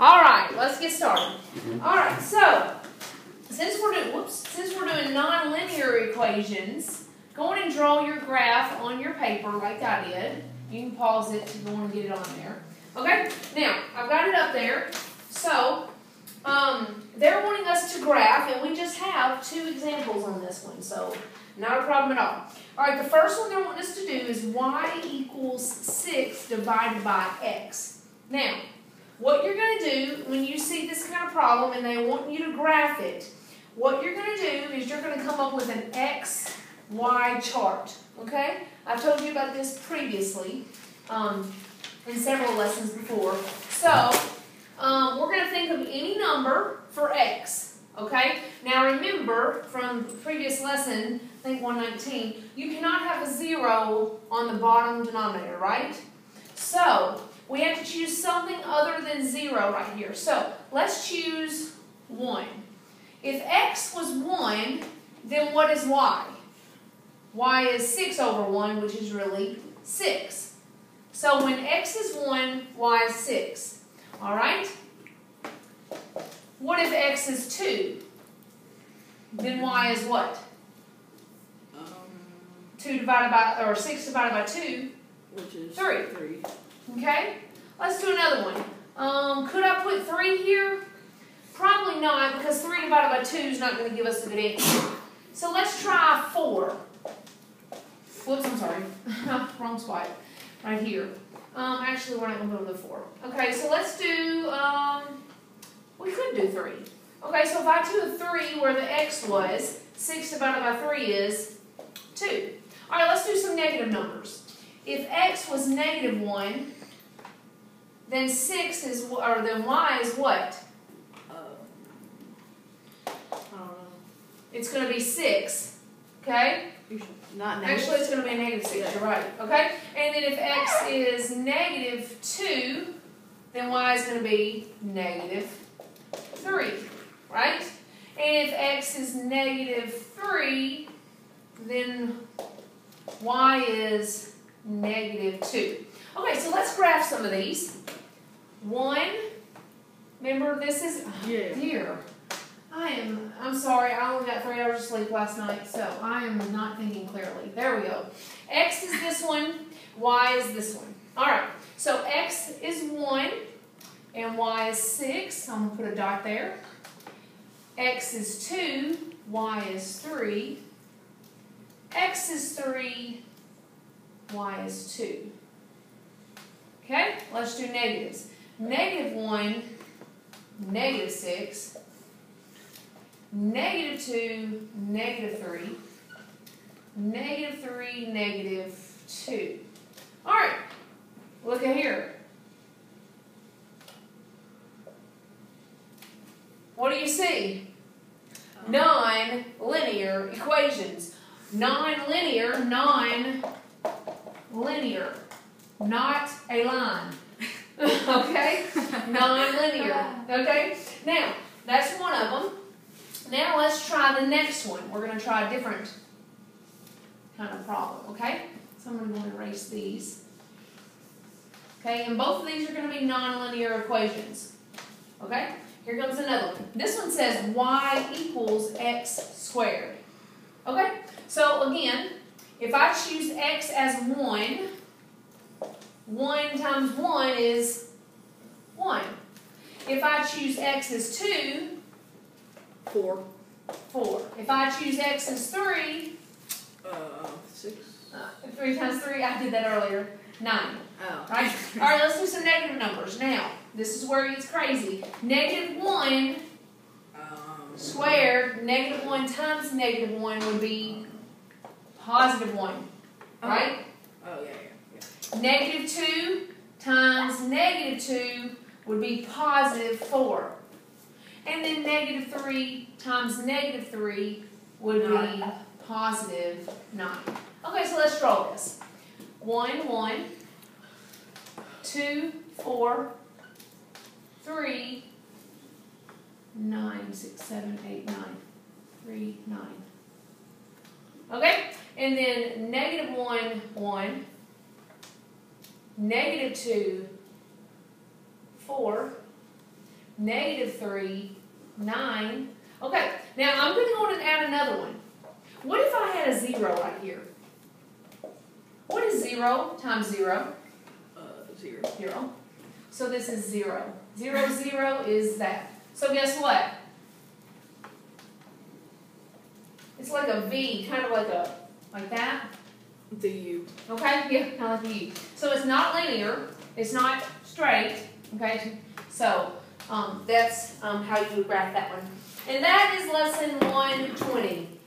All right, let's get started. All right, so since we're doing whoops, since we're doing nonlinear equations, go on and draw your graph on your paper like I did. You can pause it if you want to get it on there. Okay, now I've got it up there. So um, they're wanting us to graph, and we just have two examples on this one, so not a problem at all. All right, the first one they're wanting us to do is y equals 6 divided by x. Now, what you're going to do when you see this kind of problem and they want you to graph it, what you're going to do is you're going to come up with an x, y chart. Okay? I've told you about this previously um, in several lessons before. So, um, we're going to think of any number for x. Okay? Now remember from previous lesson, I think 119, you cannot have a zero on the bottom denominator, right? So, we have to choose something other than zero right here. So, let's choose 1. If x was 1, then what is y? y is 6 over 1, which is really 6. So when x is 1, y is 6. All right? What if x is 2? Then y is what? Um, 2 divided by, or 6 divided by 2. which is Three. Three. Okay? Let's do another one. Um, could I put 3 here? Probably not, because 3 divided by 2 is not going to give us a good answer. So let's try 4. Whoops, I'm sorry. Wrong spot. Right here. Um, actually, we're not going to go to the 4. Okay, so let's do, um, we could do 3. Okay, so if I do a 3 where the x was, 6 divided by 3 is 2. All right, let's do some negative numbers. If x was negative 1, then 6 is, or then y is what? Uh, I don't know. It's going to be 6. Okay? Not negative. Actually, it's going to be negative 6. You're right. Okay? And then if x is negative 2, then y is going to be negative 3. Right? And if x is negative 3, then y is negative 2. Okay, so let's graph some of these. 1, remember this is, oh, Yeah. dear. I am, I'm sorry, I only got three hours of sleep last night, so I am not thinking clearly. There we go. X is this one, Y is this one. Alright, so X is 1, and Y is 6. I'm going to put a dot there. X is 2, Y is 3. X is 3, Y is 2. Okay, let's do negatives. Negative 1, negative 6, negative 2, negative 3, negative 3, negative 2. All right, look at here. What do you see? Non-linear equations. Non-linear, non-linear. Not a line. okay? Non-linear. Okay? Now, that's one of them. Now let's try the next one. We're going to try a different kind of problem, okay? So I'm going to erase these. Okay, and both of these are going to be nonlinear equations. Okay? Here comes another one. This one says y equals x squared. Okay? So again, if I choose x as 1, 1 times 1 is 1. If I choose x as 2, Four. 4. If I choose x as 3, Uh, six. uh, 3 times 3, I did that earlier, 9. Oh. Right? All right, let's do some negative numbers. Now, this is where it gets crazy. Negative 1 Um, squared, negative 1 times negative 1 would be positive 1. Right? Oh, yeah, yeah, yeah. Negative 2 times negative 2 would be positive 4. And then negative 3 times negative 3 would be positive 9. Okay, so let's draw this. 1, 1, 2, 4, 3, 9, 6, 7, 8, 9. 3, 9. Okay? And then negative 1, 1, negative 2, 4, negative 3, 9. Okay, now I'm going to go and add another one. What if I had a 0 right here? What is 0 times 0? Uh, zero. 0. So this is 0. 0, 0 is that. So guess what? It's like a V, kind of like a, like that. The U. Okay, yeah, kind of like a U. So it's not linear, it's not straight, okay? So um, that's um, how you would graph that one. And that is lesson 120.